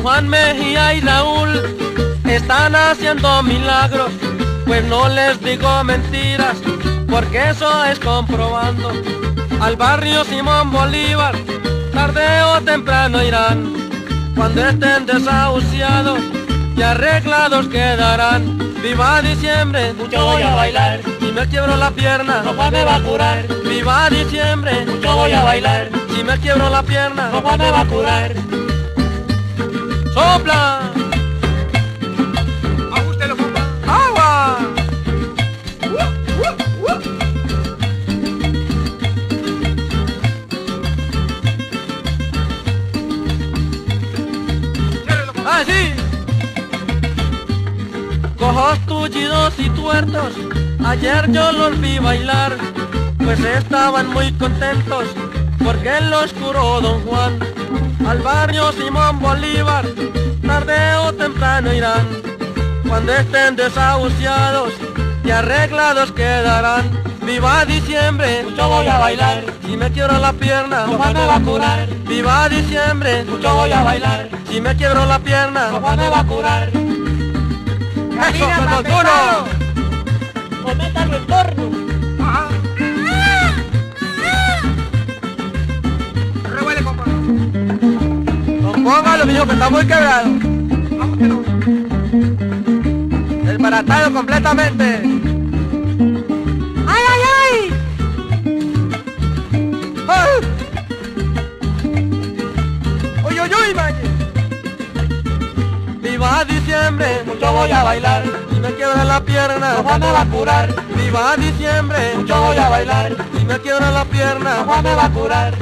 Don Juan Mejía y Raúl están haciendo milagros, pues no les digo mentiras, porque eso es comprobando. Al barrio Simón Bolívar, tarde o temprano irán, cuando estén desahuciados y arreglados quedarán. Viva diciembre, mucho voy a bailar. Si me quiebro la pierna, no me va a curar. Viva diciembre, mucho voy a bailar. Si me quiebro la pierna, no me va a curar. Sopla. Ajustelo, compa. Agua. Así. Cojos tullidos y tuertos, ayer yo los vi bailar, pues estaban muy contentos, porque en lo oscuro don Juan, al barrio Simón Bolívar, tarde o temprano irán, cuando estén desahuciados y arreglados quedarán. Viva diciembre, mucho voy a bailar. Si me quiebro la pierna, no me va a curar. Viva diciembre, mucho voy a bailar. Si me quiebro la pierna, no me va a curar. Eso, Duro. Cométalo en torno. Póngalo, mijo, que está muy quebrado. Ajustelo. Desbaratado completamente. ¡Ay, ay, ay! ¡Ay! ¡Uy, uy, uy, maye! Viva diciembre, Mucho voy a bailar. si me quiebra la pierna. No me va a curar. Viva diciembre, Mucho voy a bailar. si me quiebra la pierna. No me va a curar.